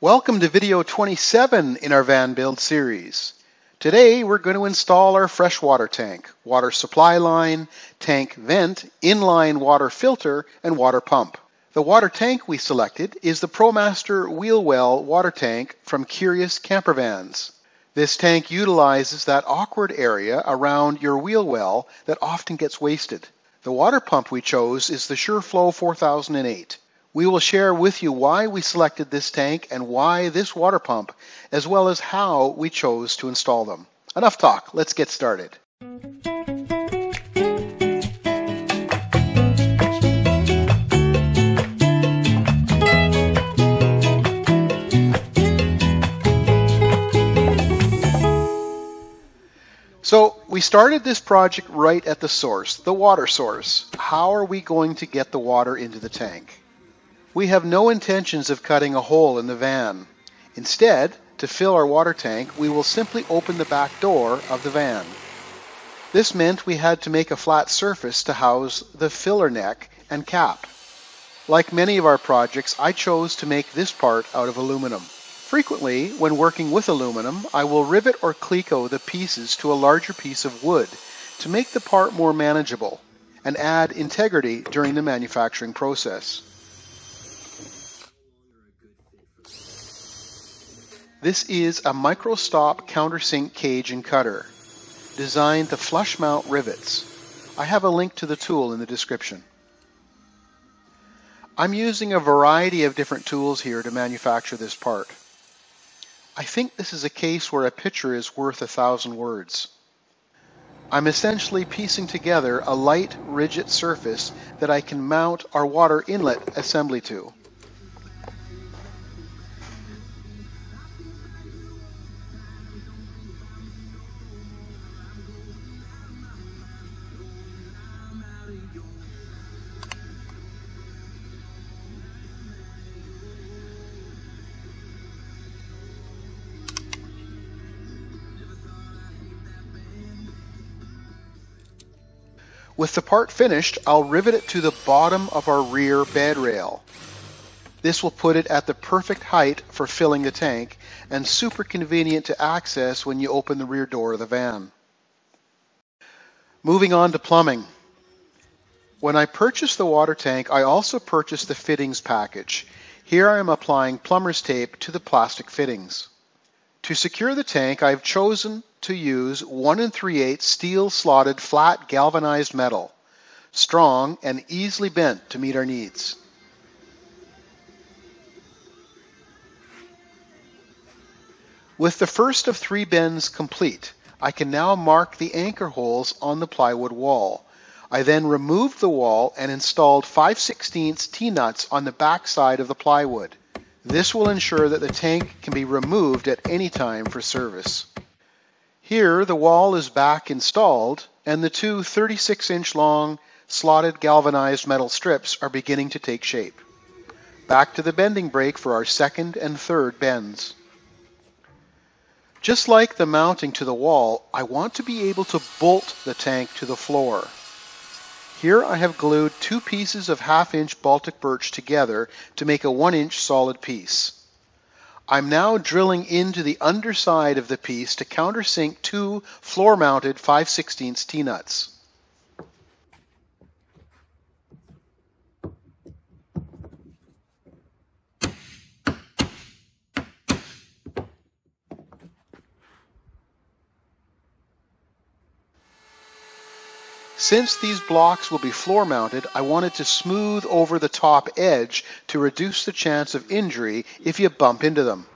Welcome to video 27 in our van build series. Today we're going to install our freshwater tank, water supply line, tank vent, inline water filter, and water pump. The water tank we selected is the ProMaster Wheelwell water tank from Curious Campervans. This tank utilizes that awkward area around your wheel well that often gets wasted. The water pump we chose is the Shurflo 4008. We will share with you why we selected this tank and why this water pump, as well as how we chose to install them. Enough talk, let's get started. So we started this project right at the source, the water source. How are we going to get the water into the tank? We have no intentions of cutting a hole in the van. Instead, to fill our water tank, we will simply open the back door of the van. This meant we had to make a flat surface to house the filler neck and cap. Like many of our projects, I chose to make this part out of aluminum. Frequently, when working with aluminum, I will rivet or cleco the pieces to a larger piece of wood to make the part more manageable and add integrity during the manufacturing process. This is a microstop countersink cage and cutter, designed to flush mount rivets. I have a link to the tool in the description. I'm using a variety of different tools here to manufacture this part. I think this is a case where a picture is worth a thousand words. I'm essentially piecing together a light, rigid surface that I can mount our water inlet assembly to. With the part finished, I'll rivet it to the bottom of our rear bed rail. This will put it at the perfect height for filling the tank and super convenient to access when you open the rear door of the van. Moving on to plumbing. When I purchased the water tank, I also purchased the fittings package. Here I am applying plumber's tape to the plastic fittings. To secure the tank, I've chosen to use 1 and 3 8 steel slotted flat galvanized metal, strong and easily bent to meet our needs. With the first of three bends complete, I can now mark the anchor holes on the plywood wall. I then removed the wall and installed 5 16 T-nuts on the back side of the plywood. This will ensure that the tank can be removed at any time for service. Here the wall is back installed and the two 36 inch long slotted galvanized metal strips are beginning to take shape. Back to the bending brake for our second and third bends. Just like the mounting to the wall, I want to be able to bolt the tank to the floor. Here I have glued two pieces of half-inch Baltic birch together to make a one-inch solid piece. I'm now drilling into the underside of the piece to countersink two floor-mounted 5 16 T-nuts. Since these blocks will be floor mounted, I wanted to smooth over the top edge to reduce the chance of injury if you bump into them.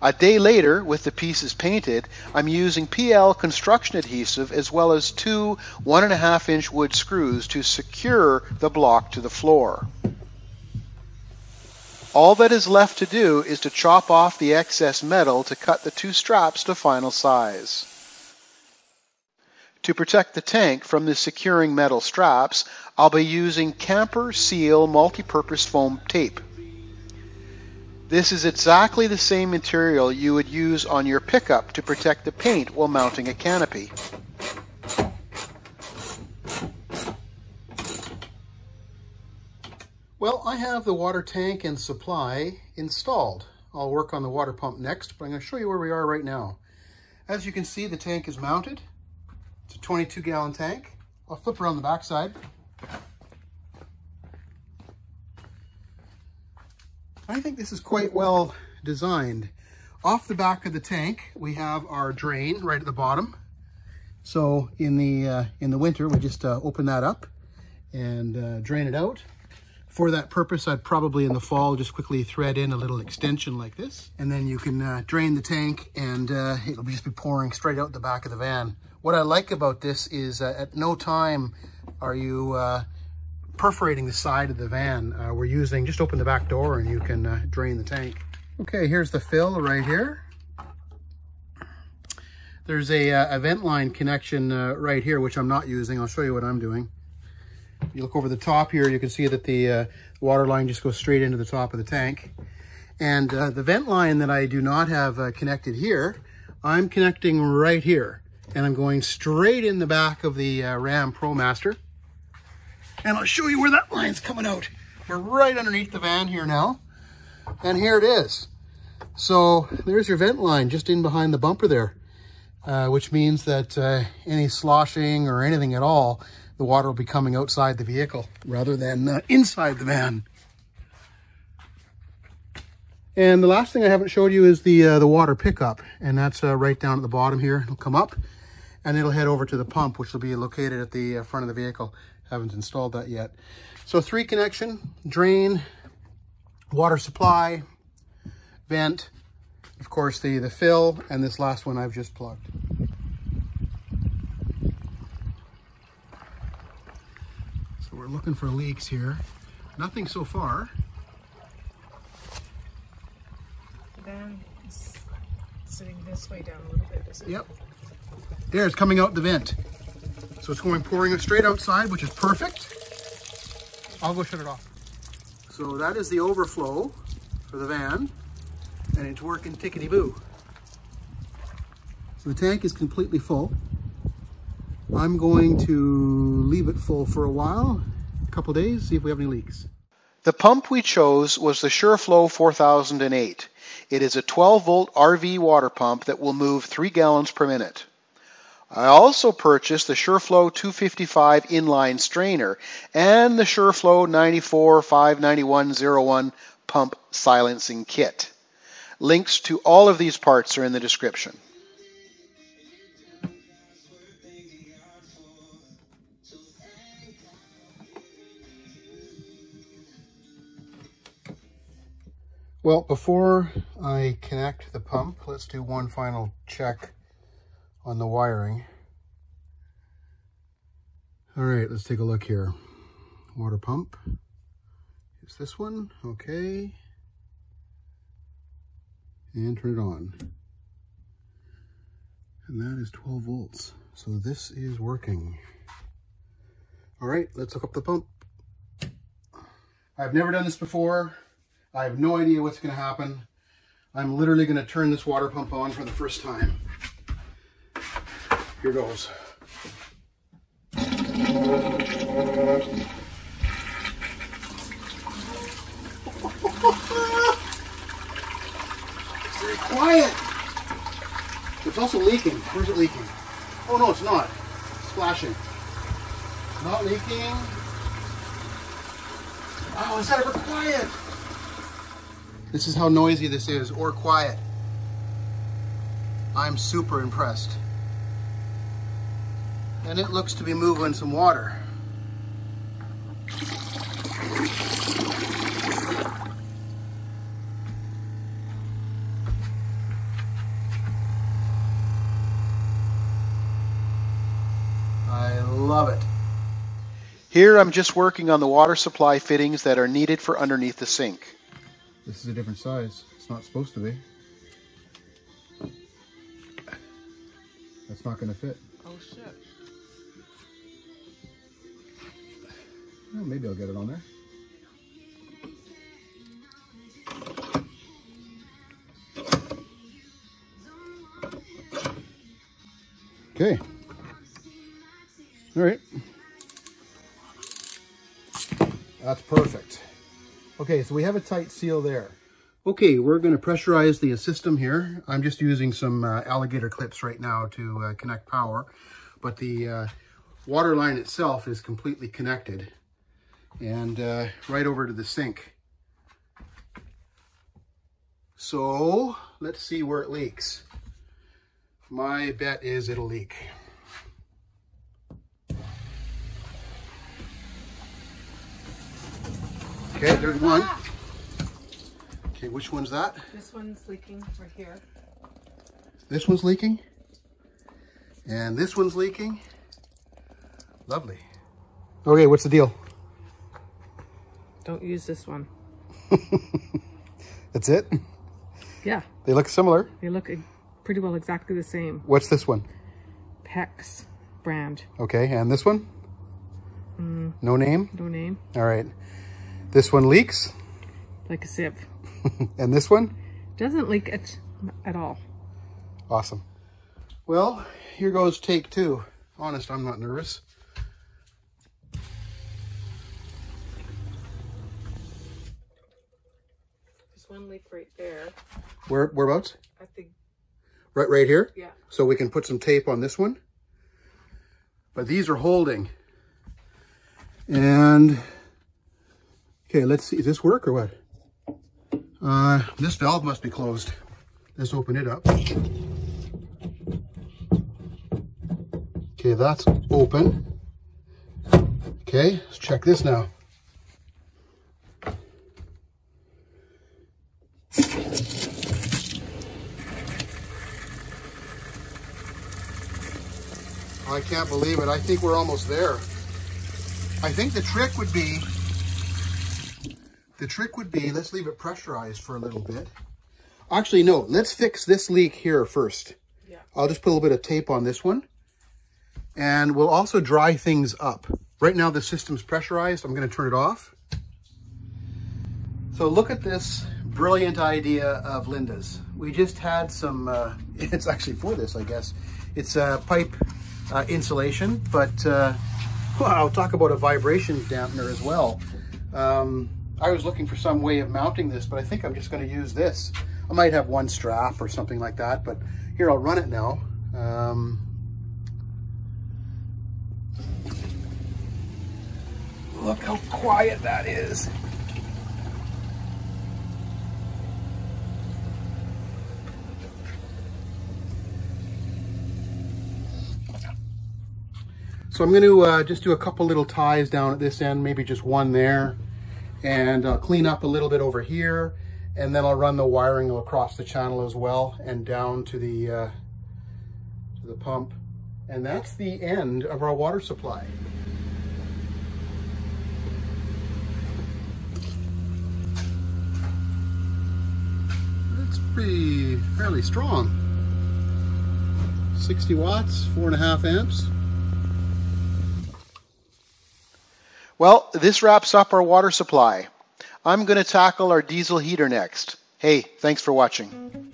A day later, with the pieces painted, I'm using PL construction adhesive as well as two one and a half inch wood screws to secure the block to the floor. All that is left to do is to chop off the excess metal to cut the two straps to final size. To protect the tank from the securing metal straps, I'll be using Camper Seal multi-purpose foam tape. This is exactly the same material you would use on your pickup to protect the paint while mounting a canopy. Well, I have the water tank and supply installed. I'll work on the water pump next, but I'm going to show you where we are right now. As you can see, the tank is mounted. It's a 22 gallon tank. I'll flip around the backside. I think this is quite well designed. Off the back of the tank, we have our drain right at the bottom. So in the uh, in the winter, we just uh, open that up and uh, drain it out. For that purpose, I'd probably in the fall just quickly thread in a little extension like this. And then you can uh, drain the tank and uh, it'll just be pouring straight out the back of the van. What I like about this is uh, at no time are you uh, perforating the side of the van. Uh, we're using, just open the back door and you can uh, drain the tank. Okay, here's the fill right here. There's a, a vent line connection right here, which I'm not using. I'll show you what I'm doing you look over the top here, you can see that the uh, water line just goes straight into the top of the tank. And uh, the vent line that I do not have uh, connected here, I'm connecting right here. And I'm going straight in the back of the uh, Ram ProMaster. And I'll show you where that line's coming out. We're right underneath the van here now. And here it is. So there's your vent line just in behind the bumper there, uh, which means that uh, any sloshing or anything at all the water will be coming outside the vehicle rather than uh, inside the van. And the last thing I haven't showed you is the uh, the water pickup, and that's uh, right down at the bottom here. It'll come up, and it'll head over to the pump, which will be located at the uh, front of the vehicle. Haven't installed that yet. So three connection, drain, water supply, vent, of course the, the fill, and this last one I've just plugged. We're looking for leaks here. Nothing so far. The van sitting this way down a little bit, is? Yep. There, it's coming out the vent. So it's going pouring it straight outside, which is perfect. I'll go shut it off. So that is the overflow for the van, and it's working tickety-boo. So the tank is completely full. I'm going to leave it full for a while couple days, see if we have any leaks. The pump we chose was the Shurflo 4008. It is a 12 volt RV water pump that will move 3 gallons per minute. I also purchased the Shurflo 255 inline strainer and the Shurflo 94 59101 pump silencing kit. Links to all of these parts are in the description. Well, before I connect the pump, let's do one final check on the wiring. All right, let's take a look here. Water pump is this one, okay. And turn it on. And that is 12 volts. So this is working. All right, let's hook up the pump. I've never done this before. I have no idea what's going to happen. I'm literally going to turn this water pump on for the first time. Here goes. It's very quiet. It's also leaking. Where's it leaking? Oh no, it's not. It's splashing. Not leaking. Oh, is that ever quiet? This is how noisy this is, or quiet. I'm super impressed. And it looks to be moving some water. I love it. Here I'm just working on the water supply fittings that are needed for underneath the sink. This is a different size. It's not supposed to be. That's not going to fit. Oh, shit. Well, maybe I'll get it on there. Okay. All right. That's perfect. Okay, so we have a tight seal there. Okay, we're going to pressurize the system here. I'm just using some uh, alligator clips right now to uh, connect power, but the uh, water line itself is completely connected and uh, right over to the sink. So let's see where it leaks. My bet is it'll leak. Okay, there's one. Okay, which one's that? This one's leaking right here. This one's leaking. And this one's leaking. Lovely. Okay, what's the deal? Don't use this one. That's it? Yeah, They look similar. they look pretty well exactly the same. What's this one? Pex brand, Okay, and this one? Mm. No name? no name, All right. This one leaks. like a sieve. And this one? Doesn't leak it at all. Awesome. Well, here goes take two. Honest, I'm not nervous. There's one leak right there. Where whereabouts? I think, Right right here? yeah. So we can put some tape on this one. But these are holding. And okay, let's see. Does this work or what? Uh, this valve must be closed. Let's open it up. Okay, that's open. Okay, let's check this now. I can't believe it. I think we're almost there. I think the trick would be, the trick would be, let's leave it pressurized for a little bit. Actually, no, let's fix this leak here first. Yeah. I'll just put a little bit of tape on this one. And we'll also dry things up. Right now the system's pressurized. I'm gonna turn it off. So look at this brilliant idea of Linda's. We just had some, uh, it's actually for this, I guess. It's a pipe uh, insulation, but uh, wow, talk about a vibration dampener as well. Um, I was looking for some way of mounting this, but I think I'm just gonna use this. I might have one strap or something like that, but here, I'll run it now. Um, look how quiet that is. So I'm going to uh, just do a couple little ties down at this end, maybe just one there, and uh, clean up a little bit over here, and then I'll run the wiring across the channel as well and down to the uh, to the pump, and that's the end of our water supply. That's pretty fairly strong. 60 watts, four and a half amps. Well, this wraps up our water supply. I'm going to tackle our diesel heater next. Hey, thanks for watching.